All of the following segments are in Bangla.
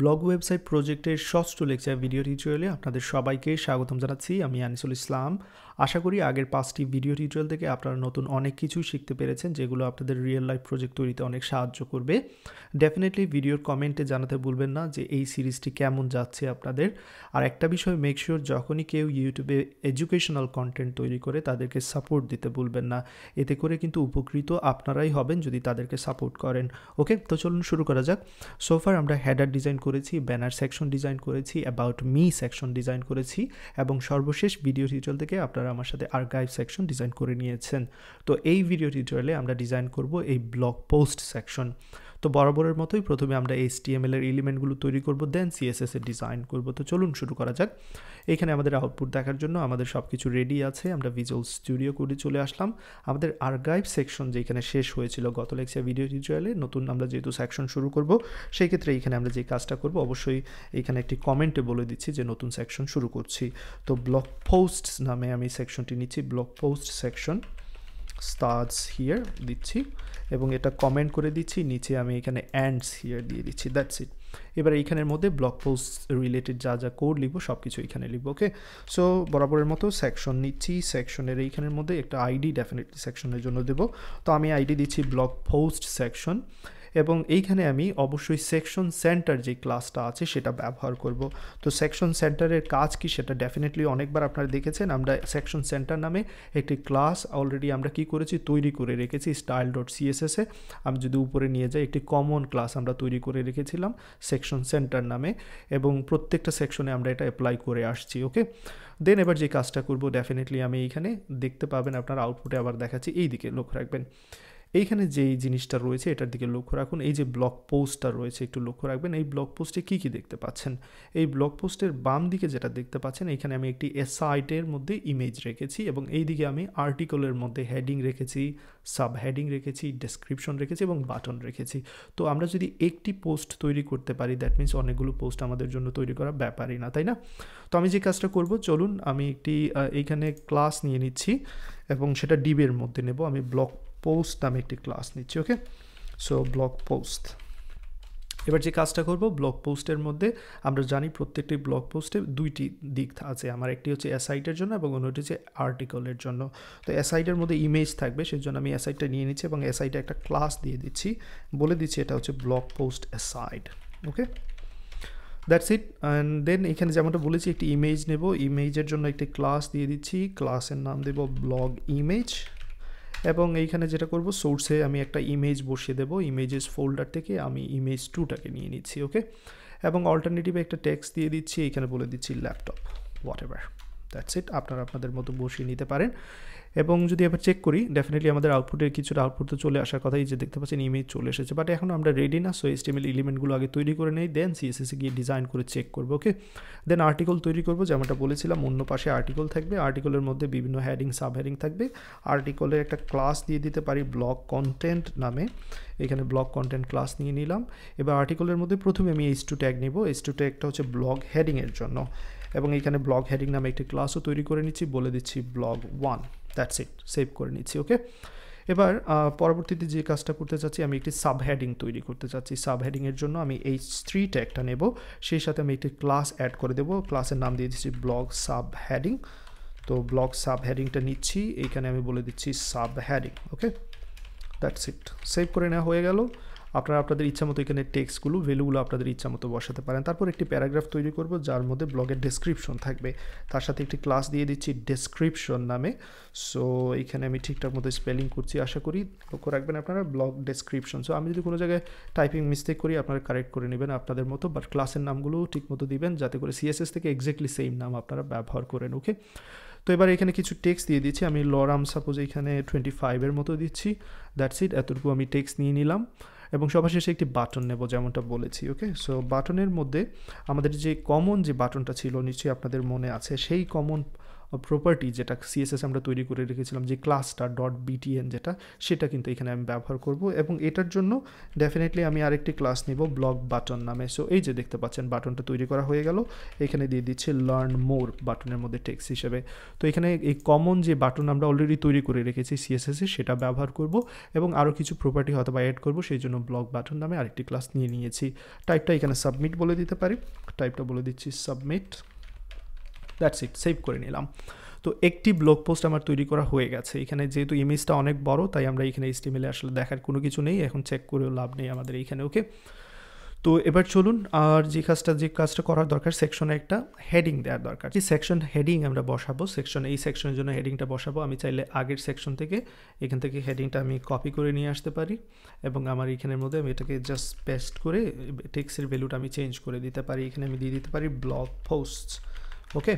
ব্লগ ওয়েবসাইট প্রজেক্টের ষষ্ঠ লেকচার ভিডিও টিউটোরিয়ালে আপনাদের সবাইকে স্বাগতম জানাচ্ছি। আমি আনিসুল ইসলাম। আশা করি আগের পাঁচটি ভিডিও টিউটোরিয়াল থেকে আপনারা নতুন অনেক কিছুই শিখতে পেরেছেন, যেগুলো আপনাদের রিয়েল লাইফ প্রজেক্ট তৈরিতে অনেক সাহায্য করবে। ডেফিনেটলি ভিডিওর কমেন্টে জানাতে ভুলবেন না যে এই সিরিজটি কেমন যাচ্ছে আপনাদের। আর একটা বিষয় মেক শিওর যখনই কেউ ইউটিউবে এডুকেশনাল কন্টেন্ট তৈরি করে, তাদেরকে সাপোর্ট দিতে ভুলবেন না। এতে করে কিন্তু উপকৃত আপনারাই হবেন যদি তাদেরকে সাপোর্ট করেন। ওকে তো চলুন শুরু করা যাক। সোফার আমরা হেডার ডিজাইন করেছি ব্যানার সেকশন ডিজাইন করেছি অ্যাবাউট মি সেকশন ডিজাইন করেছি এবং সর্বশেষ ভিডিও টিউটোরিয়াল থেকে আপনারা আমার সাথে আর্কাইভ সেকশন ডিজাইন করে নিয়েছেন। তো এই ভিডিও টিউটোরিয়ালে আমরা ডিজাইন করব এই ব্লগ পোস্ট সেকশন তো বরাবরের মতোই প্রথমে আমরা এইচ এর এলিমেন্টগুলো তৈরি করব দেন সিএসএস এর ডিজাইন করব। তো চলুন শুরু করা যাক। এখানে আমাদের আউটপুট দেখার জন্য আমাদের সব কিছু রেডি আছে, আমরা ভিজুয়াল স্টুডিও কোডে চলে আসলাম। আমাদের আর্কাইভ সেকশন যেখানে শেষ হয়েছিল গত লেকচার ভিডিও টিউটোরিয়ালে নতুন আমরা যেহেতু সেকশন শুরু করব, সেই ক্ষেত্রে এখানে আমরা যে কাজটা করব, অবশ্যই এখানে একটি কমেন্টে বলে দিচ্ছি যে নতুন সেকশন শুরু করছি। তো ব্লক পোস্ট নামে আমি সেকশনটি নিচ্ছি blog post section starts here দিচ্ছি এবং এটা কমেন্ট করে দিচ্ছি, নিচে আমি এখানে অ্যান্ডস হিয়ার দিয়ে দিচ্ছি দ্যাটস ইট এবার এইখানের মধ্যে ব্লক পোস্ট রিলেটেড যা যা কোড লিখব সব কিছু এখানে লিখব ওকে সো বরাবরের মতো সেকশন নিচ্ছি সেকশনের এইখানের মধ্যে একটা আইডি ডেফিনেটলি সেকশনের জন্য দেবো। তো আমি আইডি দিচ্ছি ব্লক পোস্ট সেকশন এবং এইখানে আমি অবশ্যই সেকশন সেন্টার যে ক্লাসটা আছে সেটা ব্যবহার করব। তো সেকশন সেন্টারের কাজ কি সেটা ডেফিনেটলি অনেকবার আপনারা দেখেছেন। আমরা সেকশন সেন্টার নামে একটি ক্লাস অলরেডি আমরা কি করেছি? তৈরি করে রেখেছি স্টাইল ডট সিএসএসে আমি যদি উপরে নিয়ে যাই, একটি কমন ক্লাস আমরা তৈরি করে রেখেছিলাম সেকশন সেন্টার নামে এবং প্রত্যেকটা সেকশনে আমরা এটা অ্যাপ্লাই করে আসছি ওকে দেন এবার যে কাজটা করব ডেফিনেটলি আমি এইখানে দেখতে পাবেন, আপনার আউটপুটে আবার দেখাচ্ছি। এই দিকে লক্ষ্য রাখবেন। এইখানে যেই জিনিসটা রয়েছে, এটার দিকে লক্ষ্য রাখুন। এই যে ব্লগ পোস্টটা রয়েছে, একটু লক্ষ্য রাখবেন। এই ব্লগ পোস্টে কী কী দেখতে পাচ্ছেন? এই ব্লগ পোস্টের বাম দিকে যেটা দেখতে পাচ্ছেন এখানে আমি একটি এসআইটের মধ্যে ইমেজ রেখেছি এবং এই দিকে আমি আর্টিকলের মধ্যে হেডিং রেখেছি সাব হেডিং রেখেছি ডেসক্রিপশন রেখেছি এবং বাটন রেখেছি। তো আমরা যদি একটি পোস্ট তৈরি করতে পারি দ্যাট মিনস অনেকগুলো পোস্ট আমাদের জন্য তৈরি করা ব্যাপারই না, তাই না? তো আমি যে কাজটা করব, চলুন আমি একটি এইখানে ক্লাস নিয়ে নিচ্ছি এবং সেটা ডিবের মধ্যে নেব। আমি ব্লক পোস্ট নামে একটি ক্লাস নিচ্ছি ওকে সো ব্লগ পোস্ট এবার যে কাজটা করব ব্লগ পোস্টের মধ্যে আমরা জানি প্রত্যেকটি ব্লগ পোস্টে দুইটি দিক আছে। আমার একটি হচ্ছে অ্যাসাইটের জন্য এবং অন্যটি হচ্ছে আর্টিকলের জন্য। তো অ্যাসাইটের মধ্যে ইমেজ থাকবে সেই জন্য আমি অ্যাসাইটটা নিয়ে নিচ্ছি এবং অ্যাসাইটে একটা ক্লাস দিয়ে দিচ্ছি। বলে দিচ্ছি এটা হচ্ছে blog post aside okay that's it and then এখানে যেমনটা বলেছি, একটি ইমেজ নেব। ইমেজের জন্য একটি ক্লাস দিয়ে দিচ্ছি। ক্লাসের নাম দেব ব্লগ ইমেজ এবং এইখানে যেটা করব সোর্সে আমি একটা ইমেজ বসিয়ে দেবো। ইমেজেস ফোল্ডার থেকে আমি ইমেজ টুটাকে নিয়ে নিচ্ছি ওকে এবং অল্টারনেটিভে একটা ট্যাক্স দিয়ে দিচ্ছি, এখানে বলে দিচ্ছি laptop whatever that's it আপনারা আপনাদের মতো বসিয়ে নিতে পারেন। এবং যদি এবার চেক করি ডেফিনেটলি আমাদের আউটপুটের কিছুটা আউটপুট তো চলে আসার কথাই যে দেখতে পাচ্ছেন ইমেজ চলে এসেছে। বাট এখন আমরা রেডি না সো এস্টিমেল এলিমেন্টগুলো আগে তৈরি করে নেই দেন সিএসএসে গিয়ে ডিজাইন করে চেক করব ওকে দেন আর্টিকল তৈরি করব, যেমনটা বলেছিলাম, অন্য পাশে আর্টিকল থাকবে। আর্টিকলের মধ্যে বিভিন্ন হ্যাডিং সাব হ্যাডিং থাকবে আর্টিকলের একটা ক্লাস দিয়ে দিতে পারি ব্লগ কন্টেন্ট নামে। এখানে ব্লগ কন্টেন্ট ক্লাস নিয়ে নিলাম। এবার আর্টিকলের মধ্যে প্রথমে আমি এইচ টু ট্যাগ নেব। এইচ টু ট্যাগটা হচ্ছে ব্লগ হেডিংয়ের জন্য। এবং এখানে ব্লগ হেডিং নামে একটি ক্লাসও তৈরি করে নিচ্ছি, বলে দিচ্ছি blog one that's it save করে নিচ্ছি ওকে এবার পরবর্তীতে যে কাজটা করতে চাচ্ছি, আমি একটি সাব হেডিং তৈরি করতে চাচ্ছি। সাব হেডিংয়ের জন্য আমি এইচ থ্রি ট্যাগটা নেব। সেই সাথে আমি একটি ক্লাস অ্যাড করে দেবো। ক্লাসের নাম দিয়ে দিচ্ছি ব্লগ সাব হেডিং তো ব্লগ সাব হেডিংটা নিচ্ছি। এইখানে আমি বলে দিচ্ছি sub heading okay that's it save করে নেওয়া হয়ে গেল। আপনারা আপনাদের ইচ্ছা মতো এখানে টেক্সটগুলো, ভ্যালুগুলো আপনাদের ইচ্ছা মতো বসাতে পারেন। তারপর একটি প্যারাগ্রাফ তৈরি করব, যার মধ্যে ব্লগের ডেসক্রিপশন থাকবে। তার সাথে একটি ক্লাস দিয়ে দিচ্ছি ডেসক্রিপশন নামে। সো এখানে আমি ঠিকঠাক মতো স্পেলিং করছি, আশা করি লক্ষ্য রাখবেন আপনারা ব্লগ ডেসক্রিপশন সো আমি যদি কোনো জায়গায় টাইপিং মিস্টেক করি, আপনারা কারেক্ট করে নেবেন আপনাদের মতো বাট ক্লাসের নামগুলো ঠিক মতো দিবেন, যাতে করে সিএসএস থেকে এক্স্যাক্টলি সেম নাম আপনারা ব্যবহার করেন ওকে তো এবার এখানে কিছু টেক্সট দিয়ে দিচ্ছি। আমি লরাম সাপোজ এখানে টোয়েন্টি ফাইভের মতো দিচ্ছি। দ্যাটস ইট এতটুকু আমি টেক্সট নিয়ে নিলাম। এবং সবার শেষে একটি বাটন নেব যেমনটা বলেছি, ওকে? সো বাটনের মধ্যে আমাদের যে কমন যে বাটনটা ছিল, নিশ্চয়ই আপনাদের মনে আছে, সেই কমন প্রপার্টি যেটা সিএসএস আমরা তৈরি করে রেখেছিলাম, যে ক্লাসটা ডট বিটিএন যেটা, সেটা কিন্তু এখানে আমি ব্যবহার করব এবং এটার জন্য ডেফিনেটলি আমি আরেকটি ক্লাস নিব ব্লক বাটন নামে। সো এই যে দেখতে পাচ্ছেন বাটনটা তৈরি করা হয়ে গেল। এখানে দিয়ে দিচ্ছে লার্ন মোর বাটনের মধ্যে টেক্সট হিসেবে। তো এখানে এই কমন যে বাটন আমরা অলরেডি তৈরি করে রেখেছি সিএসএসে সেটা ব্যবহার করব এবং আরও কিছু প্রপার্টি হয়তো বা অ্যাড করব, সেই জন্য ব্লক বাটন নামে আরেকটি ক্লাস নিয়ে নিয়েছি। টাইপটা এখানে সাবমিট বলে দিতে পারি। টাইপটা বলে দিচ্ছি সাবমিট দ্যাটস ইট সেভ করে নিলাম। তো একটি ব্লগ পোস্ট আমার তৈরি করা হয়ে গেছে। এখানে যেহেতু ইমেজটা অনেক বড়, তাই আমরা এখানে স্টিমেলে আসলে দেখার কোনো কিছু নেই। এখন চেক করেও লাভ নেই আমাদের এইখানে ওকে তো এবার চলুন, আর যে কাজটা যে কাজটা করার দরকার সেকশনে একটা হেডিং দেওয়ার দরকার। যে সেকশন হেডিং আমরা বসাবো সেকশন এই সেকশনের জন্য হেডিংটা বসাবো। আমি চাইলে আগের সেকশন থেকে এখান থেকে হেডিংটা আমি কপি করে নিয়ে আসতে পারি এবং আমার এখানের মধ্যে আমি এটাকে জাস্ট পেস্ট করে টেক্সের ভ্যালুটা আমি চেঞ্জ করে দিতে পারি। এখানে আমি দিয়ে দিতে পারি ব্লগ পোস্ট ওকে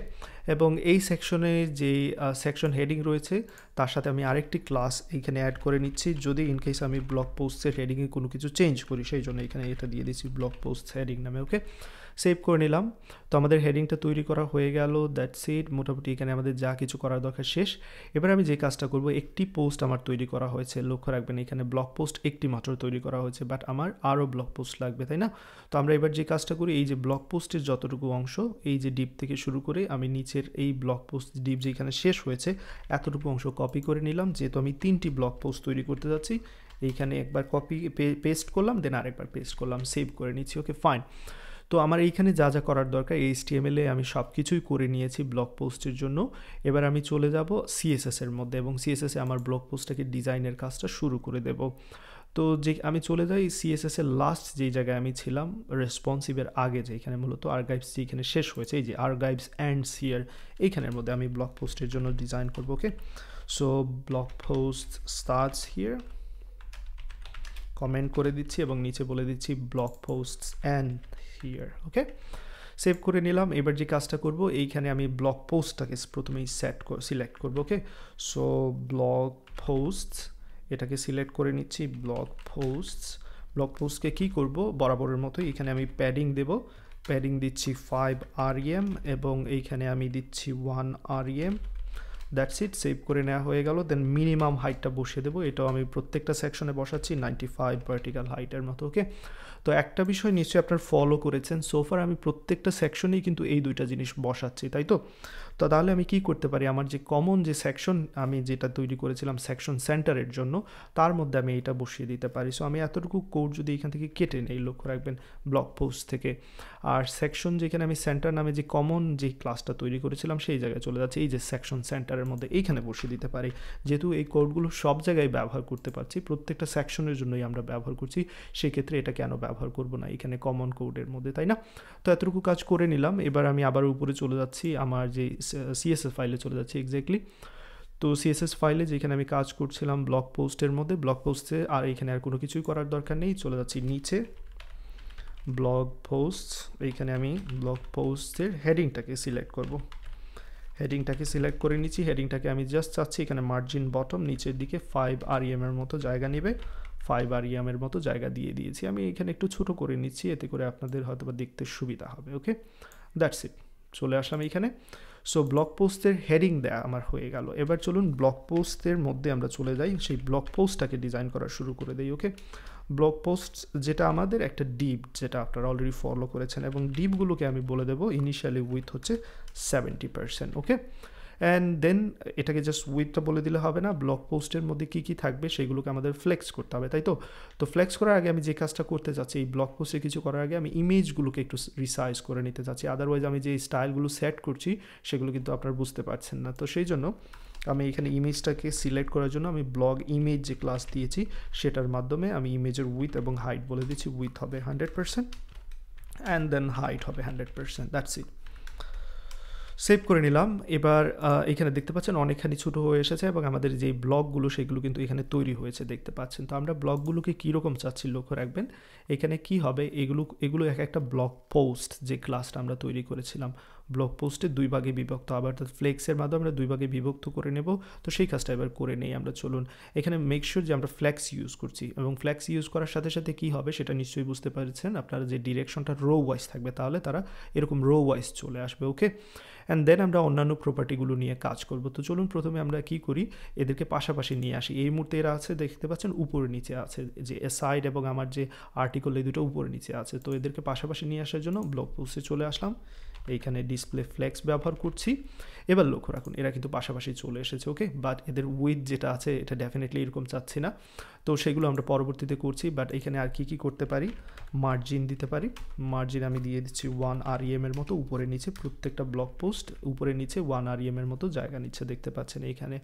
এবং এই সেকশনে যে সেকশন হেডিং রয়েছে, তার সাথে আমি আরেকটি ক্লাস এইখানে অ্যাড করে নিচ্ছি। যদি ইনকেস আমি ব্লগ পোস্টের হেডিংয়ে কোনো কিছু চেঞ্জ করি, সেই জন্য এখানে এটা দিয়ে দিচ্ছি ব্লগ পোস্ট হেডিং নামে ওকে সেভ করে নিলাম। তো আমাদের হেডিংটা তৈরি করা হয়ে গেল দ্যাটস ইট মোটামুটি এখানে আমাদের যা কিছু করার দরকার শেষ। এবার আমি যে কাজটা করব, একটি পোস্ট আমার তৈরি করা হয়েছে। লক্ষ্য রাখবেন এখানে ব্লগ পোস্ট একটি মাত্র তৈরি করা হয়েছে বাট আমার আরও ব্লগ পোস্ট লাগবে, তাই না? তো আমরা এবার যে কাজটা করি, এই যে ব্লগ পোস্টের যতটুকু অংশ, এই যে ডিপ থেকে শুরু করে আমি নিচের এই ব্লগ পোস্ট ডিপ যেখানে শেষ হয়েছে, এতটুকু অংশ কপি করে নিলাম। যেহেতু আমি তিনটি ব্লগ পোস্ট তৈরি করতে যাচ্ছি, এইখানে একবার কপি পেস্ট করলাম দেন আরেকবার পেস্ট করলাম সেভ করে নিচ্ছি ওকে ফাইন তো আমার এইখানে যা যা করার দরকার এই এ আমি সব কিছুই করে নিয়েছি ব্লগ পোস্টের জন্য। এবার আমি চলে যাব সিএসএসের মধ্যে এবং সিএসএসে আমার ব্লগ পোস্টটাকে ডিজাইনের কাজটা শুরু করে দেব। তো যে আমি চলে যাই সিএসএস এর লাস্ট যেই জায়গায় আমি ছিলাম রেসপন্সিভের আগে যেখানে মূলত আর্গাইভস যেখানে শেষ হয়েছে, এই যে আর্গাইভস অ্যান্ড সিয়ার এইখানের মধ্যে আমি ব্লগ পোস্টের জন্য ডিজাইন করব okay so blog post starts here comment করে দিচ্ছি এবং নিচে বলে দিচ্ছি blog post and here okay save করে নিলাম। এবার যে কাজটা করব, এইখানে আমি ব্লগ পোস্টটাকে প্রথমেই সেট সিলেক্ট করব ওকে সো ব্লগ পোস্ট এটাকে সিলেক্ট করে নিচ্ছি ব্লগ পোস্ট ব্লগ পোস্টকে কী করব? বরাবরের মতো এখানে আমি প্যাডিং দেব। প্যাডিং দিচ্ছি ফাইভ আর এম এবং এইখানে আমি দিচ্ছি one rem that's it save করে নেওয়া হয়ে গেল। দেন মিনিমাম হাইটটা বসিয়ে দেবো। এটাও আমি প্রত্যেকটা সেকশনে বসাচ্ছি নাইনটি ফাইভ ভার্টিক্যাল হাইটের মতো ওকে তো একটা বিষয় নিশ্চয়ই আপনার ফলো করেছেন। সোফার আমি প্রত্যেকটা সেকশনেই কিন্তু এই দুইটা জিনিস বসাচ্ছি, তাই তো? তো তাহলে আমি কি করতে পারি? আমার যে কমন যে সেকশন আমি যেটা তৈরি করেছিলাম সেকশন সেন্টারের জন্য, তার মধ্যে আমি এটা বসিয়ে দিতে পারি। সো আমি এতটুকু কোড যদি এখান থেকে কেটে নেই, লক্ষ্য রাখবেন ব্লক পোস্ট থেকে। আর সেকশন যেখানে আমি সেন্টার নামে যে কমন যে ক্লাসটা তৈরি করেছিলাম, সেই জায়গায় চলে যাচ্ছে। এই যে সেকশন সেন্টারের মধ্যে এইখানে বসিয়ে দিতে পারি। যেহেতু এই কোডগুলো সব জায়গায় ব্যবহার করতে পারছি, প্রত্যেকটা সেকশনের জন্যই আমরা ব্যবহার করছি, সেক্ষেত্রে এটা কেন ব্যবহার করব না? এখানে কমন কোডের মধ্যে, তাই না? তো এতটুকু কাজ করে নিলাম। এবার আমি আবার উপরে চলে যাচ্ছি। আমার যে সিএসএস ফাইলে চলে যাচ্ছি এক্স্যাক্টলি তো সিএসএস ফাইলে যেখানে আমি কাজ করছিলাম ব্লগ পোস্টের মধ্যে ব্লগ পোস্টে আর এখানে আর কোনো কিছুই করার দরকার নেই, চলে যাচ্ছি নিচে। ব্লগ পোস্ট এইখানে আমি ব্লগ পোস্টের হেডিংটাকে সিলেক্ট করব। হেডিংটাকে সিলেক্ট করে নিচ্ছি হেডিংটাকে আমি জাস্ট চাচ্ছি এখানে মার্জিন বটম নিচের দিকে ফাইভ আর এর মতো জায়গা নেবে। ফাইভ আর এর মতো জায়গা দিয়ে দিয়েছি। আমি এখানে একটু ছোট করে নিচ্ছি, এতে করে আপনাদের হয়তো দেখতে সুবিধা হবে ওকে দ্যাটস ইট চলে আসলাম এখানে। সো ব্লগ পোস্টের হেডিং দেয়া আমার হয়ে গেল। এবার চলুন ব্লগ পোস্টের মধ্যে আমরা চলে যাই। সেই ব্লগ পোস্টটাকে ডিজাইন করা শুরু করে দিই ওকে ব্লগ পোস্ট যেটা আমাদের একটা ডিপ যেটা আপনারা অলরেডি ফলো করেছেন এবং ডিপগুলোকে আমি বলে দেবো। ইনিশিয়ালি উইথ হচ্ছে seventy percent okay and then এটাকে জাস্ট উইথটা বলে দিলে হবে না ব্লগ পোস্টের মধ্যে কী কী থাকবে সেগুলোকে আমাদের ফ্লেক্স করতে হবে, তাই তো? তো ফ্লেক্স করার আগে আমি যে কাজটা করতে চাচ্ছি এই ব্লগ পোস্টে কিছু করার আগে আমি ইমেজগুলোকে একটু রিসাইজ করে নিতে চাচ্ছি আদারওয়াইজ আমি যে স্টাইলগুলো সেট করছি, সেগুলো কিন্তু আপনারা বুঝতে পারছেন না। তো সেই জন্য আমি এখানে ইমেজটাকে সিলেক্ট করার জন্য আমি ব্লগ ইমেজ যে ক্লাস দিয়েছি, সেটার মাধ্যমে আমি ইমেজের উইথ এবং হাইট বলে দিচ্ছি। উইথ হবে hundred percent and then height হবে hundred percent that's it save করে নিলাম। এবার এখানে দেখতে পাচ্ছেন অনেকখানি ছোট হয়ে এসেছে এবং আমাদের যে ব্লগগুলো সেগুলো কিন্তু এখানে তৈরি হয়েছে দেখতে পাচ্ছেন। তো আমরা ব্লগগুলোকে কীরকম চাচ্ছি লক্ষ্য রাখবেন? এখানে কি হবে? এগুলো এগুলো এক একটা ব্লগ পোস্ট যে ক্লাসটা আমরা তৈরি করেছিলাম। ব্লগ পোস্টে দুই ভাগে বিভক্ত। আবার অর্থাৎ ফ্লেক্সের মাধ্যমে আমরা দুই ভাগে বিভক্ত করে নেব। তো সেই কাজটা এবার করে নেই আমরা, চলুন। এখানে মেক শিওর যে আমরা ফ্ল্যাক্স ইউজ করছি এবং ফ্ল্যাক্স ইউজ করার সাথে সাথে কি হবে সেটা নিশ্চয়ই বুঝতে পারছেন। আপনারা যে ডিরেকশনটা রো ওয়াইজ থাকবে তাহলে তারা এরকম রো ওয়াইজ চলে আসবে ওকে অ্যান্ড দেন আমরা অন্যান্য প্রপার্টিগুলো নিয়ে কাজ করব। তো চলুন প্রথমে আমরা কি করি? এদেরকে পাশাপাশি নিয়ে আসি। এই মুহূর্তে এরা আছে, দেখতে পাচ্ছেন, উপরে নিচে আছে। যে সাইড এবং আমার যে আর্টিকেল এই দুটো উপরে নিচে আছে। তো এদেরকে পাশাপাশি নিয়ে আসার জন্য ব্লগ পোস্টে চলে আসলাম। এইখানে ডিসপ্লে ফ্লেক্স ব্যবহার করছি। এবার লক্ষ্য রাখুন, এরা কিন্তু পাশাপাশি চলে এসেছে ওকে বাট এদের উইথ যেটা আছে, এটা ডেফিনেটলি এরকম চাচ্ছি না। তো সেগুলো আমরা পরবর্তীতে করছি বাট এখানে আর কি কি করতে পারি? মার্জিন দিতে পারি। মার্জিন আমি দিয়ে দিচ্ছি ওয়ান আর এর মতো, উপরে নিচে প্রত্যেকটা ব্লক পোস্ট উপরে নিচে ওয়ান আর এর মতো জায়গা নিচ্ছে, দেখতে পাচ্ছেন এইখানে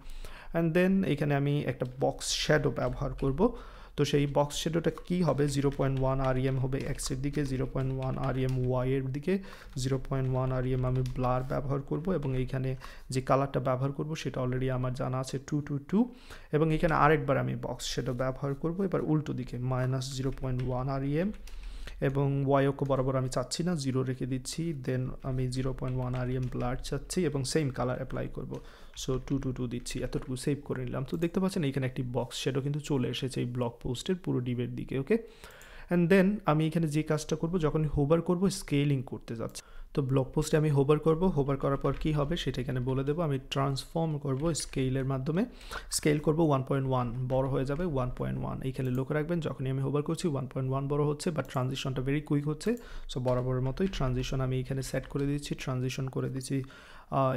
অ্যান্ড দেন এখানে আমি একটা বক্স শ্যাডো ব্যবহার করব। তো সেই বক্স শেডোটা কী হবে? Zero point one rem হবে এক্সের দিকে zero point one rem ওয়াইয়ের দিকে zero point one rem আমি ব্লার ব্যবহার করব এবং এইখানে যে কালারটা ব্যবহার করব সেটা অলরেডি আমার জানা আছে টু টু টু এবং এখানে আরেকবার আমি বক্স শেডো ব্যবহার করব। এবার উল্টো দিকে minus zero point one rem এবং ওয়াই ওয়াইওকে বরাবর আমি চাচ্ছি না জিরো রেখে দিচ্ছি দেন আমি zero point one rem blur চাচ্ছি এবং সেম কালার অ্যাপ্লাই করব। সো টু টু টু দিচ্ছি, এতটুকু সেভ করে নিলাম। তো দেখতে পাচ্ছেন, এইখানে একটি বক্স সেটাও কিন্তু চলে এসেছে এই ব্লগ পোস্টের পুরো ডিবের দিকে ওকে অ্যান্ড দেন আমি এখানে যে কাজটা করব যখন হোবার করব স্কেলিং করতে যাচ্ছি। তো ব্লগ পোস্টে আমি হোবার করব। হোবার করার পর কী হবে সেটা এখানে বলে দেবো। আমি ট্রান্সফর্ম করব স্কেলের মাধ্যমে। স্কেল করব ওয়ান পয়েন্ট ওয়ান বড় হয়ে যাবে ওয়ান পয়েন্ট ওয়ান এইখানে লক্ষ্য রাখবেন, যখনই আমি হোবার করছি ওয়ান পয়েন্ট ওয়ান বড় হচ্ছে বাট ট্রানজিশনটা ভেরি কুইক হচ্ছে। সো বরাবরের মতোই ট্রানজিশন আমি এখানে সেট করে দিচ্ছি ট্রানজিশন করে দিচ্ছি।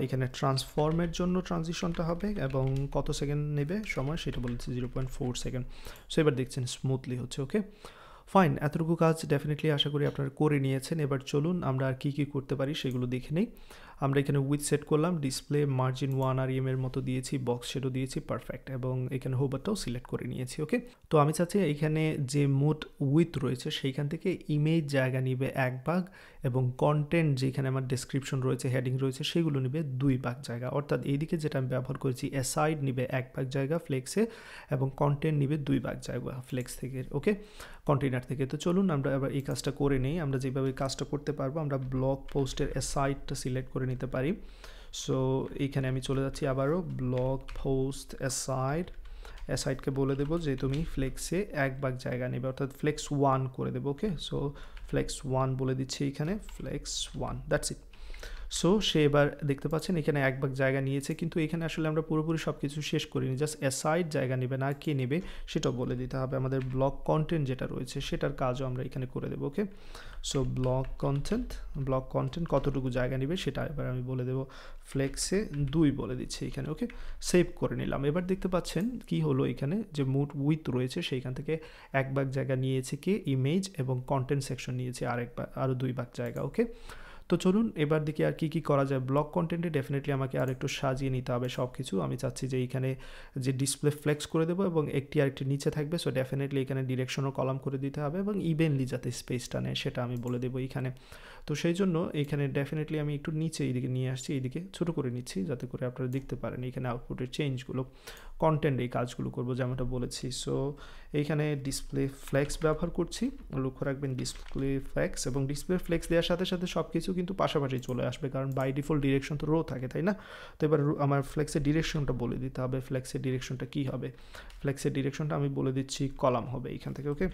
এখানে ট্রান্সফর্মের জন্য ট্রানজিশনটা হবে এবং কত সেকেন্ড নেবে সময় সেটা বলেছি zero point four second so এবার দেখছেন স্মুথলি হচ্ছে ওকে ফাইন এতটুকু কাজ ডেফিনেটলি আশা করি আপনারা করে নিয়েছেন। এবার চলুন, আমরা আর কী কী করতে পারি সেগুলো দেখে নেই। আমরা এখানে উইথ সেট করলাম display margin one rem এর মতো দিয়েছি বক্স সেটও দিয়েছি পারফেক্ট এবং এখানে হোবারটাও সিলেক্ট করে নিয়েছি ওকে তো আমি চাচ্ছি এখানে যে মোট উইথ রয়েছে, সেইখান থেকে ইমেজ জায়গা নিবে এক ভাগ এবং কন্টেন্ট যেখানে আমার ডিসক্রিপশন রয়েছে হেডিং রয়েছে, সেগুলো নিবে দুই ভাগ জায়গা। অর্থাৎ এইদিকে যেটা আমি ব্যবহার করেছি অ্যাসাইড নিবে এক ভাগ জায়গা ফ্লেক্সে এবং কন্টেন্ট নিবে দুই ভাগ জায়গা ফ্লেক্স থেকে ওকে কন্টেনার থেকে। তো চলুন আমরা এবার এই কাজটা করে নিই। আমরা যেভাবে কাজটা করতে পারব, আমরা ব্লগ পোস্টের অ্যাসাইডটা সিলেক্ট করে নিতে পারি। সো এইখানে আমি চলে যাচ্ছি আবারও। ব্লগ পোস্ট অ্যাসাইড অ্যাসাইডকে বলে দেবো যে, তুমি ফ্লেক্সে এক ভাগ জায়গা নেবে। অর্থাৎ ফ্লেক্স ওয়ান করে দেবো ওকে সো ফ্লেক্স ওয়ান বলে দিচ্ছি এখানে। Flex one that's it so সে এবার দেখতে পাচ্ছেন, এখানে এক ভাগ জায়গা নিয়েছে, কিন্তু এখানে আসলে আমরা পুরোপুরি সব কিছু শেষ করিনি। জাস্ট অ্যাসাইড জায়গা নেবে না কে নেবে সেটাও বলে দিতে হবে। আমাদের ব্লক কন্টেন্ট যেটা রয়েছে, সেটার কাজও আমরা এখানে করে দেবো okay so blog content blog content কতটুকু জায়গা নেবে সেটা এবার আমি বলে দেবো। ফ্লেক্সে দুই বলে দিচ্ছি এখানে ওকে সেভ করে নিলাম। এবার দেখতে পাচ্ছেন কি হলো এখানে, যে মুড উইথ রয়েছে, সেইখান থেকে এক ভাগ জায়গা নিয়েছে কে? ইমেজ এবং কন্টেন্ট সেকশন নিয়েছে, আরেক আরও দুই ভাগ জায়গা ওকে তো চলুন এবার দিকে আর কি কি করা যায়। ব্লগ কন্টেন্টে ডেফিনেটলি আমাকে আর একটু সাজিয়ে নিতে হবে সব কিছু আমি চাচ্ছি যে এইখানে যে ডিসপ্লে ফ্লেক্স করে দেবো এবং একটি আরেকটি নিচে থাকবে সো ডেফিনেটলি এখানে ডিরেকশনও কলাম করে দিতে হবে এবং ইভেনলি যাতে স্পেসটা নেয়, সেটা আমি বলে দেবো এইখানে তো সেই জন্য এখানে ডেফিনেটলি আমি একটু নিচে এইদিকে নিয়ে আসছি, এইদিকে ছোটো করে নিচ্ছি, যাতে করে আপনারা দেখতে পারেন এখানে আউটপুটের চেঞ্জগুলো কন্টেন্ট এই কাজগুলো করব, যেমনটা বলেছি। সো এইখানে ডিসপ্লে ফ্লেক্স ব্যবহার করছি। লক্ষ্য রাখবেন ডিসপ্লে ফ্লেক্স এবং ডিসপ্লে ফ্লেক্স দেওয়ার সাথে সাথে সব কিছু কিন্তু পাশাপাশি চলে আসবে, কারণ বাই ডিফল্ট ডিরেকশন তো রো থাকে, তাই না? তো এবার আমার ফ্লেক্সের ডিরেকশনটা বলে দিতে হবে ফ্লেক্সের ডিরেকশনটা কী হবে? ফ্লেক্সের ডিরেকশনটা আমি বলে দিচ্ছি কলাম হবে এইখান থেকে ওকে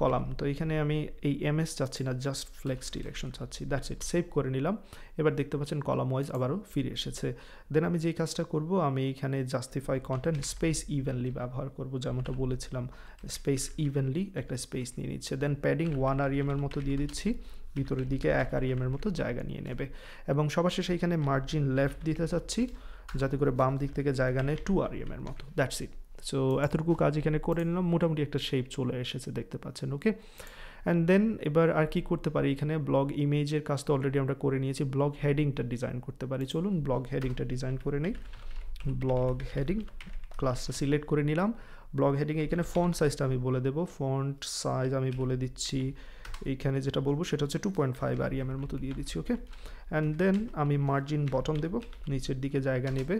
কলাম। তো এখানে আমি এই এমএস চাচ্ছি না জাস্ট ফ্লেক্স ডিরেকশন চাচ্ছি। দ্যাটস ইট সেভ করে নিলাম। এবার দেখতে পাচ্ছেন কলাম ওয়াইজ আবারও ফিরে এসেছে। দেন আমি যেই কাজটা করব, আমি এখানে জাস্টিফাই কন্টেন্ট স্পেস ইভেনলি ব্যবহার করব, যেমনটা বলেছিলাম। স্পেস ইভেনলি একটা স্পেস নিয়ে নিচ্ছে। দেন প্যাডিং ওয়ান আর এর মতো দিয়ে দিচ্ছি। ভিতরের দিকে এক আর এর মতো জায়গা নিয়ে নেবে। এবং সবার শেষে এখানে মার্জিন লেফট দিতে চাচ্ছি, যাতে করে বাম দিক থেকে জায়গা নেয় টু আর এর মতো। দ্যাটস ইট সো এতটুকু কাজ এখানে করে নিলাম। মোটামুটি একটা শেপ চলে এসেছে, দেখতে পাচ্ছেন ওকে অ্যান্ড দেন এবার আর কি করতে পারি এখানে? ব্লগ ইমেজের কাজ তো অলরেডি আমরা করে নিয়েছি। ব্লগ হেডিংটা ডিজাইন করতে পারি। চলুন ব্লগ হেডিংটা ডিজাইন করে নিই। ব্লগ হেডিং ক্লাসটা সিলেক্ট করে নিলাম। ব্লগ হেডিং এখানে ফন্ট সাইজটা আমি বলে দেবো। ফন্ট সাইজ আমি বলে দিচ্ছি। এইখানে যেটা বলব সেটা হচ্ছে টু পয়েন্ট ফাইভ আর এর মতো দিয়ে দিচ্ছি ওকে অ্যান্ড দেন আমি মার্জিন বটম দেবো। নিচের দিকে জায়গা নেবে।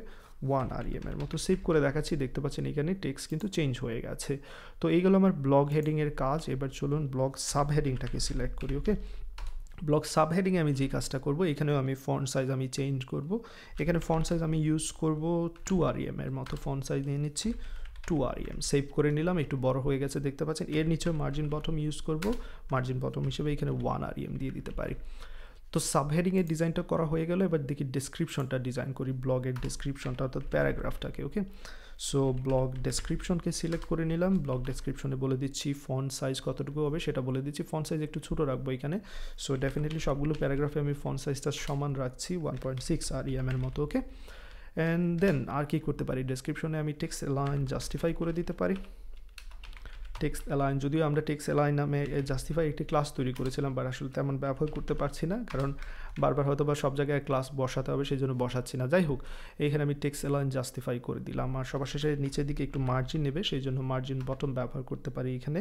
ওয়ান আর এর মতো সেভ করে দেখাচ্ছি, দেখতে পাচ্ছেন এখানে টেক্সট কিন্তু চেঞ্জ হয়ে গেছে। তো এই এইগুলো আমার ব্লগ হেডিংয়ের কাজ, এবার চলুন ব্লগ সাব হেডিংটাকে সিলেক্ট করি ওকে ব্লগ সাব হেডিংয়ে আমি যে কাজটা করব, এখানেও আমি ফন্ট সাইজ আমি চেঞ্জ করব। এখানে ফন্ট সাইজ আমি ইউজ করব টু আর এর মতো ফন্ট সাইজ নিয়ে নিচ্ছি টু আর এম সেভ করে নিলাম, একটু বড় হয়ে গেছে, দেখতে পাচ্ছেন। এর নিচেও মার্জিন বটম ইউজ করব মার্জিন বটম হিসেবে এখানে ওয়ান আর এম দিয়ে দিতে পারি। তো সাবহেডিংয়ের ডিজাইনটা করা হয়ে গেল, এবার দেখি ডিসক্রিপশনটা ডিজাইন করি ব্লগের ডিসক্রিপশনটা অর্থাৎ প্যারাগ্রাফটাকে ওকে সো ব্লগ ডেসক্রিপশনকে সিলেক্ট করে নিলাম ব্লগ ডেসক্রিপশনে বলে দিচ্ছি ফন্ট সাইজ কতটুকু হবে, সেটা বলে দিচ্ছি ফন্ট সাইজ একটু ছোটো রাখব এখানে। সো ডেফিনেটলি সবগুলো প্যারাগ্রাফে আমি ফন্ট সাইজটা সমান রাখছি ওয়ান পয়েন্ট সিক্স আর ইএমের মতো ওকে অ্যান্ড দেন আর কি করতে পারি? ডেসক্রিপশনে আমি টেক্সট লাইন জাস্টিফাই করে দিতে পারি। টেক্সট অ্যালাইন যদিও আমরা টেক্স অ্যালাইন নামে জাস্টিফাই একটি ক্লাস তৈরি করেছিলাম বাট আসলে তেমন ব্যবহার করতে পারছি না, কারণ বারবার হয়তো বা সব জায়গায় ক্লাস বসাতে হবে, সেই জন্য বসাচ্ছি না। যাই হোক এইখানে আমি টেক্স অ্যালাইন জাস্টিফাই করে দিলাম, আর সবার শেষে নিচের দিকে একটু মার্জিন নেবে, সেই জন্য মার্জিন বটম ব্যবহার করতে পারি এখানে।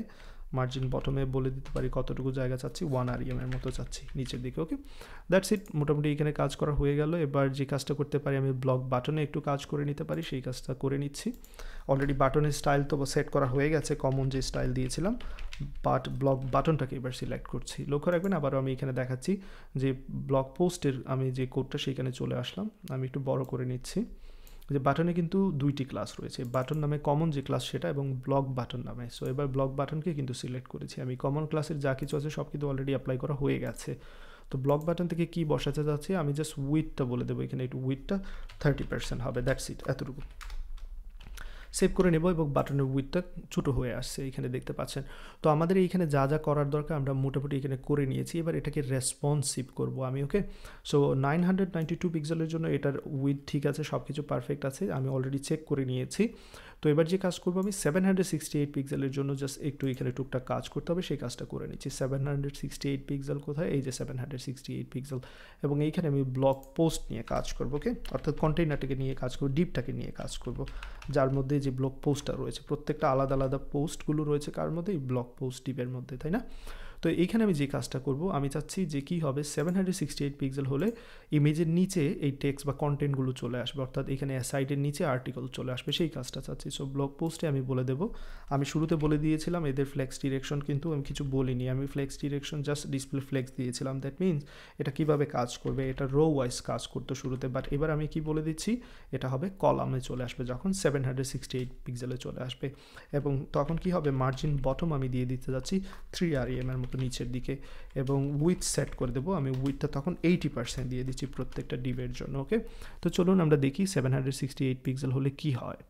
মার্জিন বটমে বলে দিতে পারি কতটুকু জায়গা চাচ্ছি ওয়ান আর এর মতো চাচ্ছি, নিচের দিকে ওকে দ্যাটস ইট মোটামুটি এখানে কাজ করা হয়ে গেল। এবার যে কাজটা করতে পারি, আমি ব্লক বাটনে একটু কাজ করে নিতে পারি, সেই কাজটা করে নিচ্ছি। অলরেডি বাটনের স্টাইল তো সেট করা হয়ে গেছে কমন যে স্টাইল দিয়েছিলাম বাট ব্লক বাটনটাকে এবার সিলেক্ট করছি। লক্ষ্য রাখবেন, আবারও আমি এখানে দেখাচ্ছি যে ব্লক পোস্টের আমি যে কোডটা সেখানে চলে আসলাম। আমি একটু বড় করে নিচ্ছি। যে বাটনে কিন্তু দুইটি ক্লাস রয়েছে, বাটন নামে কমন যে ক্লাস সেটা এবং ব্লক বাটন নামে। সো এবার ব্লক বাটনকে কিন্তু সিলেক্ট করেছি আমি। কমন ক্লাসের যা কিছু আছে সব কিন্তু অলরেডি অ্যাপ্লাই করা হয়ে গেছে। তো ব্লক বাটন থেকে কি বসাতে যাচ্ছে, আমি জাস্ট উইথটা বলে দেবো এখানে, একটু উইথটা থার্টি পার্সেন্ট হবে দ্যাটস ইট এতটুকু। সেভ করে নেব এবং বাটনের উইথটা ছোটো হয়ে আসছে, এখানে দেখতে পাচ্ছেন। তো আমাদের এইখানে যা যা করার দরকার আমরা মোটামুটি এখানে করে নিয়েছি। এবার এটাকে রেসপন্সিভ করব আমি okay so nine hundred two পিক্সেলের জন্য এটার উইথ ঠিক আছে সব কিছু পারফেক্ট আছে, আমি অলরেডি চেক করে নিয়েছি। তো এবার যে কাজ করব আমি সেভেন হান্ড্রেড সিক্সটি এইট পিক্সেলের জন্য জাস্ট একটু এখানে টুকটাক কাজ করতে হবে, সেই কাজটা করে নিচ্ছি। Seven hundred sixty eight pixel কোথায়? এই যে seven hundred sixty eight pixel এবং এইখানে আমি ব্লক পোস্ট নিয়ে কাজ করব ওকে অর্থাৎ কন্টেইনারটাকে নিয়ে কাজ করব ডিপটাকে নিয়ে কাজ করব। যার মধ্যে যে ব্লক পোস্টটা রয়েছে, প্রত্যেকটা আলাদা আলাদা পোস্টগুলো রয়েছে, কার মধ্যে? এই ব্লক পোস্ট ডিপের মধ্যে, তাই না? তো এইখানে আমি যে কাজটা করব, আমি চাচ্ছি যে কী হবে seven hundred sixty eight pixel হলে ইমেজের নিচে এই টেক্সট বা কন্টেন্টগুলো চলে আসবে। অর্থাৎ এখানে সাইটের নিচে আর্টিকেল চলে আসবে, সেই কাজটা চাচ্ছি। সো ব্লগ পোস্টে আমি বলে দেবো। আমি শুরুতে বলে দিয়েছিলাম, এদের ফ্লেক্স ডিরেকশন কিন্তু আমি কিছু বলিনি। আমি flex direction just display flex দিয়েছিলাম। দ্যাট মিনস এটা কীভাবে কাজ করবে? এটা রো ওয়াইজ কাজ করতো শুরুতে। বাট এবার আমি কি বলে দিচ্ছি? এটা হবে কলামে চলে আসবে, যখন সেভেন হান্ড্রেড সিক্সটি এইট পিক্সেলে চলে আসবে। এবং তখন কি হবে? মার্জিন বটম আমি দিয়ে দিতে যাচ্ছি থ্রি আর এম এর মতো নিচের দিকে এবং উইথ সেট করে দেবো। আমি উইথটা তখন এইটি পার্সেন্ট দিয়ে দিচ্ছি প্রত্যেকটা ডিবের জন্য ওকে তো চলুন আমরা দেখি seven hundred sixty eight pixel হলে কী হয়।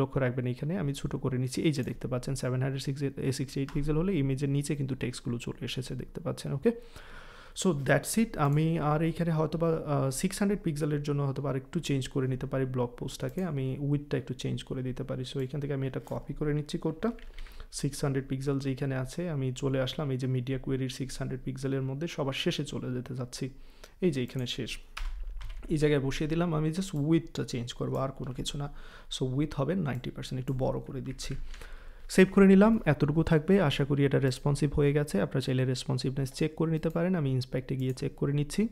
লক্ষ্য রাখবেন এখানে আমি ছোটো করে নিচ্ছি, এই যে দেখতে পাচ্ছেন seven hundred six sixty eight pixel হলে ইমেজের নিচে কিন্তু টেক্সটগুলো চলে এসেছে, দেখতে পাচ্ছেন ওকে সো দ্যাটস ইট আমি আর এইখানে হয়তো বা সিক্স হান্ড্রেড পিক্সেলের জন্য হয়তো আর একটু চেঞ্জ করে নিতে পারি ব্লগ পোস্টটাকে আমি উইথটা একটু চেঞ্জ করে দিতে পারি। সো এখান থেকে আমি এটা কপি করে নিচ্ছি কোডটা সিক্স হান্ড্রেড পিক্সেল যেখানে আছে, আমি চলে আসলাম, এই যে মিডিয়া কোয়েরির সিক্স হান্ড্রেড পিক্সেলের মধ্যে সবার শেষে চলে যেতে যাচ্ছি। এই যে এখানে শেষ। এই জায়গায় বসিয়ে দিলাম, আমি জাস্ট উইথটা চেঞ্জ করব, আর কোনো কিছু না। সো উইথ হবে নাইনটি পার্সেন্ট একটু বড় করে দিচ্ছি। সেভ করে নিলাম, এতটুকু থাকবে, আশা করি এটা রেসপন্সিভ হয়ে গেছে। আপনারা চাইলে রেসপন্সিভনেস চেক করে নিতে পারেন, আমি ইন্সপেক্টে গিয়ে চেক করে নিচ্ছি।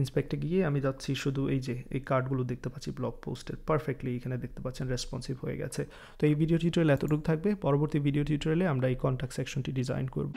ইন্সপেক্টে গিয়ে আমি যাচ্ছি শুধু এই যে, এই কার্ডগুলো দেখতে পাচ্ছি ব্লগ পোস্টের পারফেক্টলি এখানে দেখতে পাচ্ছেন রেসপন্সিভ হয়ে গেছে। তো এই ভিডিও টিউটোরিয়াল এতটুকু থাকবে। পরবর্তী ভিডিও টিউটোরিয়ালে আমরা এই কন্ট্যাক্ট সেকশনটি ডিজাইন করব।